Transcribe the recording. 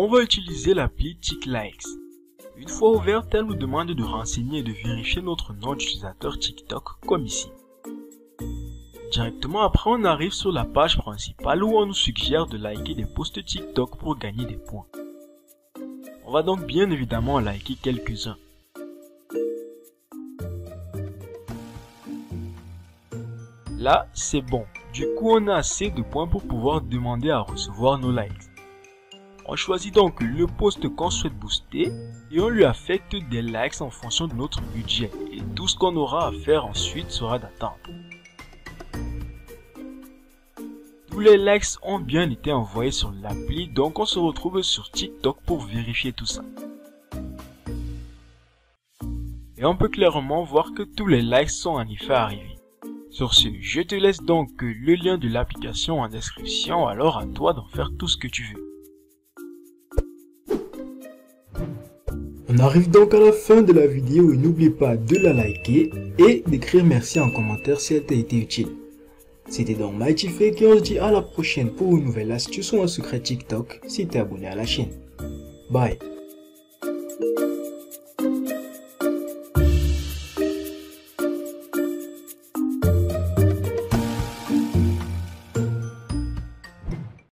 on va utiliser l'appli TikLikes. Une fois ouverte, elle nous demande de renseigner et de vérifier notre nom d'utilisateur TikTok, comme ici. Directement après, on arrive sur la page principale où on nous suggère de liker des posts TikTok pour gagner des points. On va donc bien évidemment liker quelques-uns. Là, c'est bon. Du coup, on a assez de points pour pouvoir demander à recevoir nos likes. On choisit donc le post qu'on souhaite booster et on lui affecte des likes en fonction de notre budget. Et tout ce qu'on aura à faire ensuite sera d'attendre. Tous les likes ont bien été envoyés sur l'appli, donc on se retrouve sur TikTok pour vérifier tout ça. Et on peut clairement voir que tous les likes sont en effet arrivés. Sur ce, je te laisse donc le lien de l'application en description, alors à toi d'en faire tout ce que tu veux. On arrive donc à la fin de la vidéo et n'oublie pas de la liker et d'écrire merci en commentaire si elle t'a été utile. C'était donc Fake et on se dit à la prochaine pour une nouvelle astuce ou un secret TikTok si t'es abonné à la chaîne. Bye